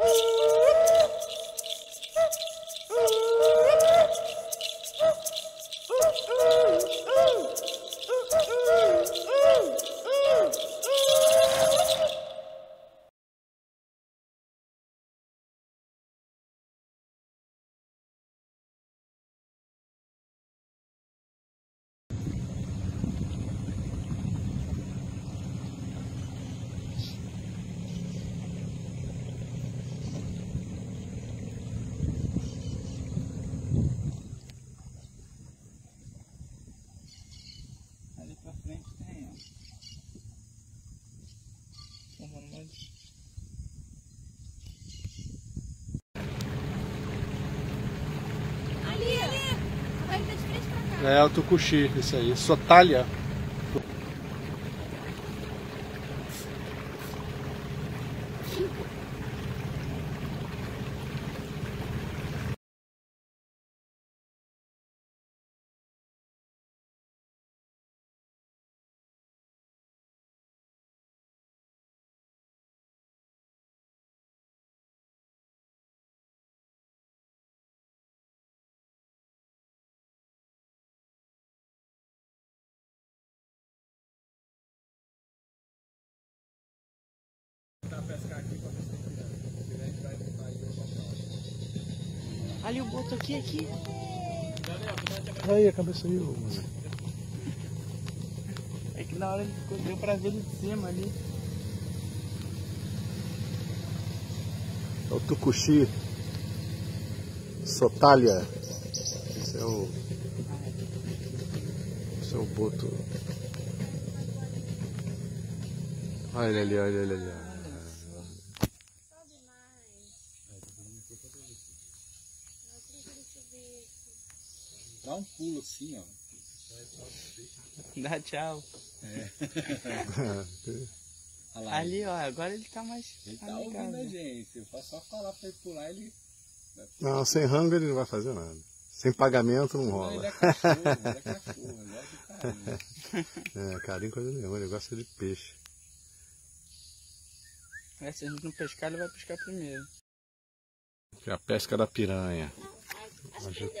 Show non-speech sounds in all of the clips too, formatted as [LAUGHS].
Ali É o tucuxi, esse aí. Sotalha. Ali o boto aqui, aqui. Aí, a cabeça aí, ô. É que na hora ele ficou, deu pra ver ele de cima ali. É o tucuxi. Sotalha. Esse é o. Esse é o boto. Olha ele ali, olha ele ali. ó. Dá um pulo assim, ó. Dá tchau. [LAUGHS] Olha lá, Ali, ó, agora ele tá mais. ele tá amigável. ouvindo a gente. Se eu só falar pra ele pular, ele. Não, sem rango ele não vai fazer nada. Sem pagamento não Não, ele rola. é cachorro, ele é cachorro, ele gosta de carinho. [LAUGHS] É, carinho coisa nenhuma, ele gosta de peixe. É, se a gente não pescar, ele vai pescar primeiro. Que é a pesca da piranha. Onde, onde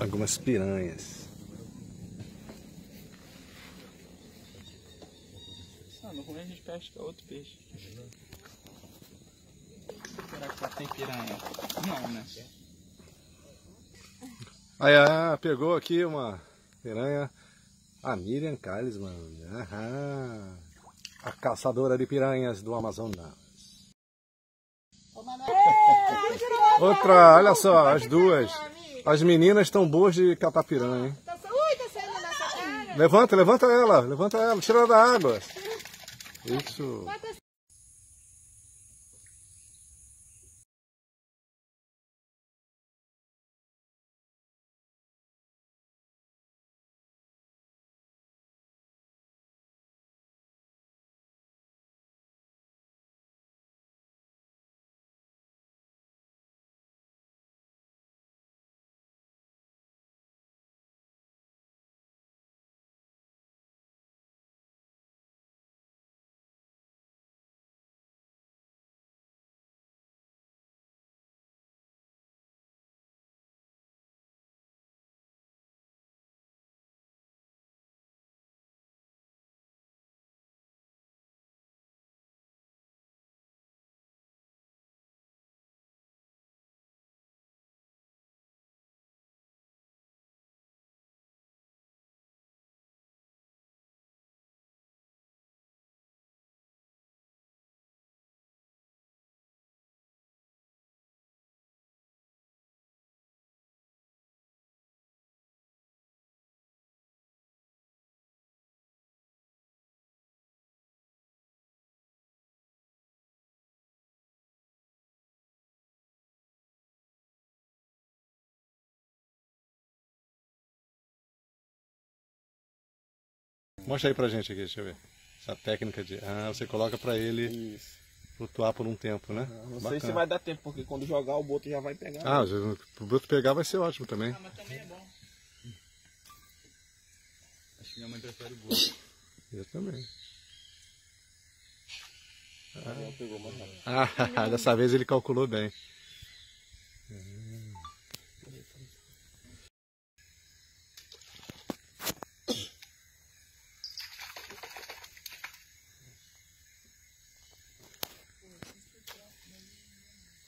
algumas piranhas. Ah, no começo a gente pesca outro peixe. Será que lá tem piranha? Não, né? Aí, ah, pegou aqui uma piranha. A Miriam Calles, mano. Aham. A caçadora de piranhas do Amazonas. Outra, olha só, as duas. As meninas estão boas de catar piranha, hein? Tá, ui, tá. Levanta, levanta ela, levanta ela, tira ela da água. Isso. Mostra aí pra gente aqui, deixa eu ver. Essa técnica de. Ah, você coloca pra ele Isso. flutuar por um tempo, né? Não sei se vai dar tempo, porque quando jogar o boto já vai pegar. Ah, se o Bruto pegar vai ser ótimo também. Ah, mas também é bom. Acho que minha mãe prefere o boto. Eu também. Já pegou mais. Ah, [LAUGHS] dessa vez ele calculou bem.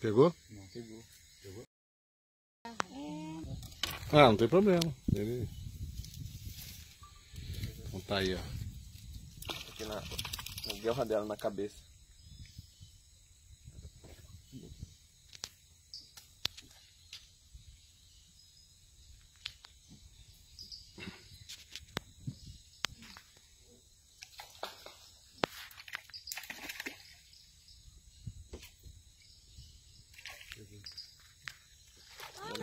Pegou? Não pegou. Ah, não tem problema. Ele. Então tá aí, ó. Aqui na, na guerra dela, na cabeça.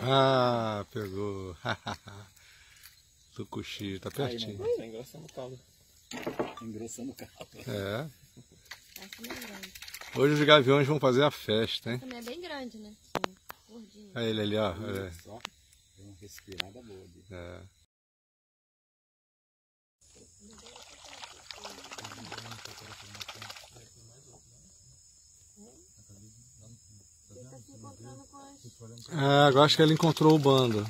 Ah, pegou. [LAUGHS] Tucuxi, tá pertinho. Tá engrossando o caldo. Engrossando o carro. É. É. Hoje os gaviões vão fazer a festa, hein? Também é bem grande, né? Sim. Gordinho. Olha ele ali, ó. É. Só deu uma respirada boa ali. É. Ele tá se encontrando com as... É, agora acho que ele encontrou o bando.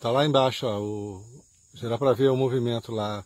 Tá lá embaixo, ó. O... Já dá pra ver o movimento lá.